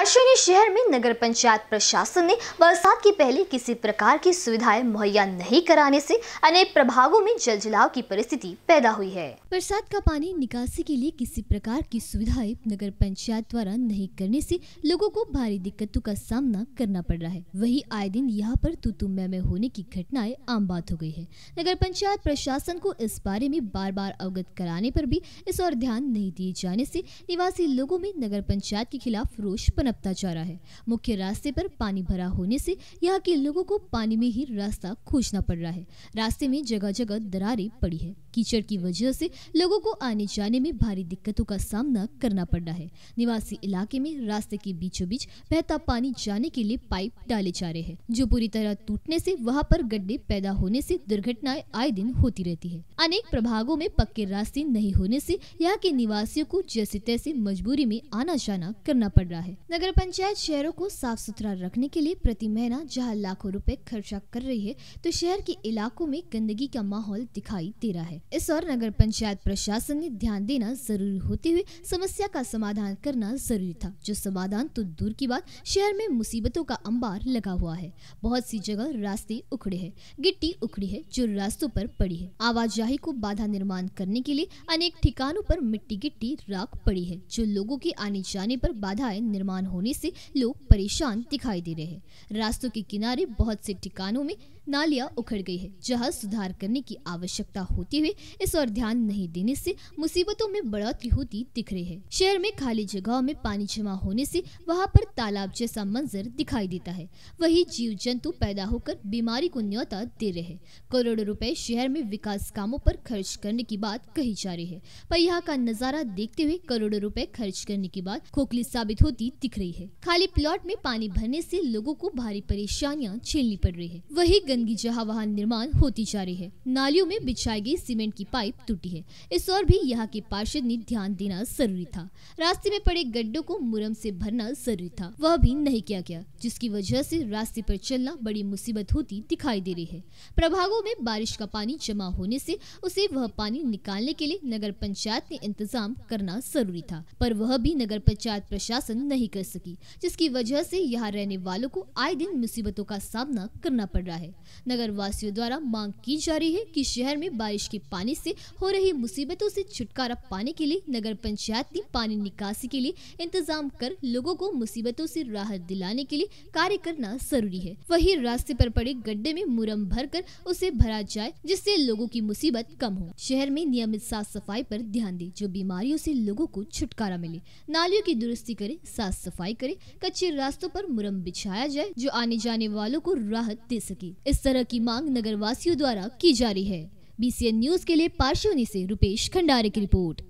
पार्श्वनी शहर में नगर पंचायत प्रशासन ने बरसात के पहले किसी प्रकार की सुविधाएँ मुहैया नहीं कराने से अनेक प्रभागों में जल जलाव की परिस्थिति पैदा हुई है। बरसात का पानी निकासी के लिए किसी प्रकार की सुविधाएँ नगर पंचायत द्वारा नहीं करने से लोगों को भारी दिक्कतों का सामना करना पड़ रहा है। वही आए दिन यहाँ पर तू में होने की घटनाएँ आम बात हो गई है। नगर पंचायत प्रशासन को इस बारे में बार बार अवगत कराने पर भी इस और ध्यान नहीं दिए जाने से निवासी लोगों में नगर पंचायत के खिलाफ रोष पनपता जा रहा है। मुख्य रास्ते पर पानी भरा होने से यहाँ के लोगों को पानी में ही रास्ता खोजना पड़ रहा है। रास्ते में जगह जगह दरारें पड़ी है। कीचड़ की वजह से लोगों को आने जाने में भारी दिक्कतों का सामना करना पड़ रहा है। निवासी इलाके में रास्ते के बीचों बीच बहता पानी जाने के लिए पाइप डाले जा रहे हैं, जो पूरी तरह टूटने से वहाँ पर गड्ढे पैदा होने से दुर्घटनाएँ आए दिन होती रहती है। अनेक प्रभागों में पक्के रास्ते नहीं होने से यहाँ के निवासियों को जैसे तैसे मजबूरी में आना जाना करना पड़ रहा है। नगर पंचायत शहरों को साफ़ सुथरा रखने के लिए प्रति महीना जहाँ लाखों रुपए खर्चा कर रही है तो शहर के इलाकों में गंदगी का माहौल दिखाई दे रहा है। इस और नगर पंचायत प्रशासन ने ध्यान देना ज़रूरी होते हुए समस्या का समाधान करना ज़रूरी था, जो समाधान तो दूर की बात, शहर में मुसीबतों का अंबार लगा हुआ है। बहुत सी जगह रास्ते उखड़े है, गिट्टी उखड़ी है, जो रास्तों पर पड़ी है। आवाजाही को बाधा निर्माण करने के लिए अनेक ठिकानों पर मिट्टी गिट्टी राख पड़ी है, जो लोगों के आने जाने पर बाधाएँ निर्माण होने से लोग परेशान दिखाई दे रहे हैं। रास्तों के किनारे बहुत से ठिकानों में नालियाँ उखड़ गई है, जहाँ सुधार करने की आवश्यकता होते हुए इस और ध्यान नहीं देने से मुसीबतों में बढ़ोतरी होती दिख रही है। शहर में खाली जगहों में पानी जमा होने से वहाँ पर तालाब जैसा मंजर दिखाई देता है। वही जीव जंतु पैदा होकर बीमारी को न्योता दे रहे हैं। करोड़ों रुपए शहर में विकास कामों पर खर्च करने की बात कही जा रही है, पर यहाँ का नज़ारा देखते हुए करोड़ों रुपए खर्च करने की बात खोखली साबित होती दिख रही है। खाली प्लॉट में पानी भरने से लोगों को भारी परेशानियाँ झेलनी पड़ रही है। वही गंदगी जहाँ वहाँ निर्माण होती जा रही है। नालियों में बिछाई गई सीमेंट की पाइप टूटी है। इस और भी यहाँ के पार्षद ने ध्यान देना ज़रूरी था। रास्ते में पड़े गड्ढों को मुरम से भरना ज़रूरी था। वह भी नहीं किया गया, जिसकी वजह से रास्ते पर चलना बड़ी मुसीबत होती दिखाई दे रही है। प्रभागों में बारिश का पानी जमा होने से उसे वह पानी निकालने के लिए नगर पंचायत ने इंतज़ाम करना ज़रूरी था, पर वह भी नगर पंचायत प्रशासन नहीं कर सकी, जिसकी वजह से यहाँ रहने वालों को आए दिन मुसीबतों का सामना करना पड़ रहा है। नगर वासियों द्वारा मांग की जा रही है कि शहर में बारिश के पानी से हो रही मुसीबतों से छुटकारा पाने के लिए नगर पंचायत ने पानी निकासी के लिए इंतज़ाम कर लोगों को मुसीबतों से राहत दिलाने के लिए कार्य करना ज़रूरी है। वही रास्ते पर पड़े गड्ढे में मुरम भर कर उसे भरा जाए, जिससे लोगों की मुसीबत कम हो। शहर में नियमित साफ़ सफ़ाई पर ध्यान दे, जो बीमारियों से लोगों को छुटकारा मिले। नालियों की दुरुस्ती करे साफ़ सफ़ाई करे, कच्चे रास्तों पर मुरम बिछाया जाए, जो आने जाने वालों को राहत दे सके। इस तरह की मांग नगर वासियों द्वारा की जा रही है। बीसीएन न्यूज़ के लिए पार्शोनी से रुपेश खंडारे की रिपोर्ट।